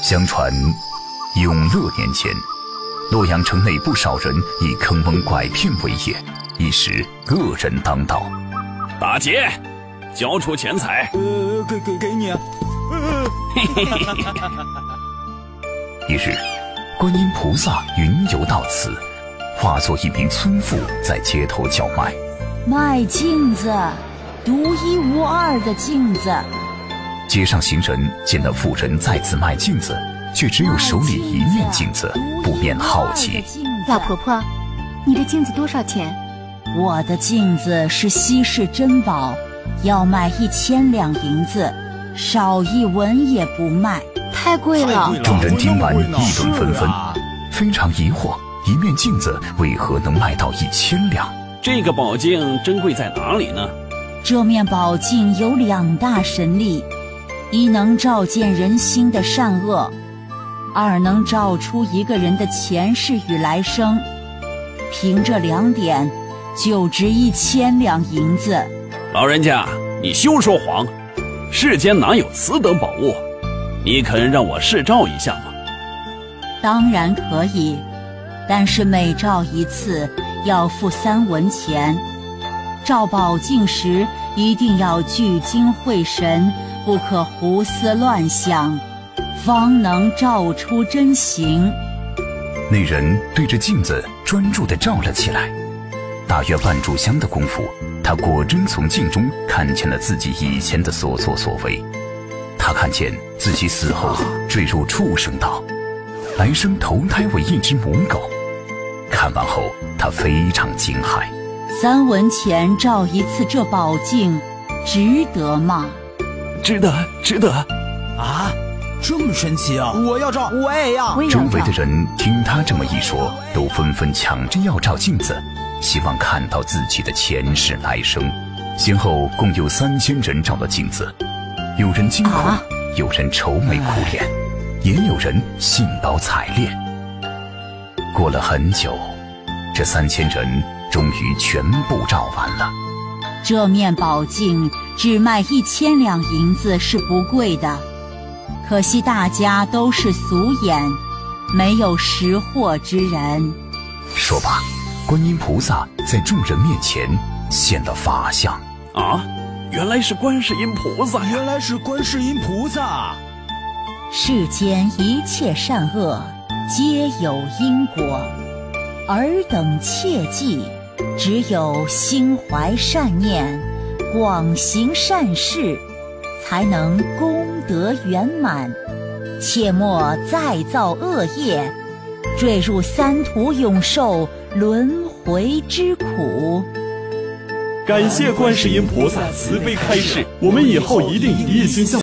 相传，永乐年间，洛阳城内不少人以坑蒙拐骗为业，一时恶人当道。打劫，交出钱财。呃，给给给你。嘿嘿嘿嘿。一日，观音菩萨云游到此，化作一名村妇在街头叫卖：“卖镜子，独一无二的镜子。”街上行人见到妇人再次卖镜子，却只有手里一面镜子，不免好奇。老婆婆，你的镜子多少钱？我的镜子是稀世珍宝，要卖一千两银子，少一文也不卖。太贵了。众人听完议论纷纷，非常疑惑：一面镜子为何能卖到一千两？这个宝镜珍贵在哪里呢？这面宝镜有两大神力。一能照见人心的善恶，二能照出一个人的前世与来生。凭这两点，就值一千两银子。老人家，你休说谎！世间哪有此等宝物？你肯让我试照一下吗？当然可以，但是每照一次要付三文钱。照宝镜时一定要聚精会神。不可胡思乱想，方能照出真形。那人对着镜子专注地照了起来，大约半炷香的功夫，他果真从镜中看见了自己以前的所作所为。他看见自己死后坠入畜生道，来生投胎为一只母狗。看完后，他非常惊骇：三文钱照一次这宝镜，值得吗？值得，值得，啊，这么神奇啊！我要照，我也要。周围的人听他这么一说，都纷纷抢着要照镜子，希望看到自己的前世来生。先后共有三千人照了镜子，有人惊恐，有人愁眉苦脸，也有人兴高采烈。过了很久，这三千人终于全部照完了。这面宝镜只卖一千两银子是不贵的，可惜大家都是俗眼，没有识货之人。说罢，观音菩萨在众人面前现了法相。啊，原来是观世音菩萨！原来是观世音菩萨！世间一切善恶皆有因果，尔等切记。只有心怀善念，广行善事，才能功德圆满。切莫再造恶业，坠入三途永受轮回之苦。感谢观世音菩萨慈悲开示，我们以后一定一心向。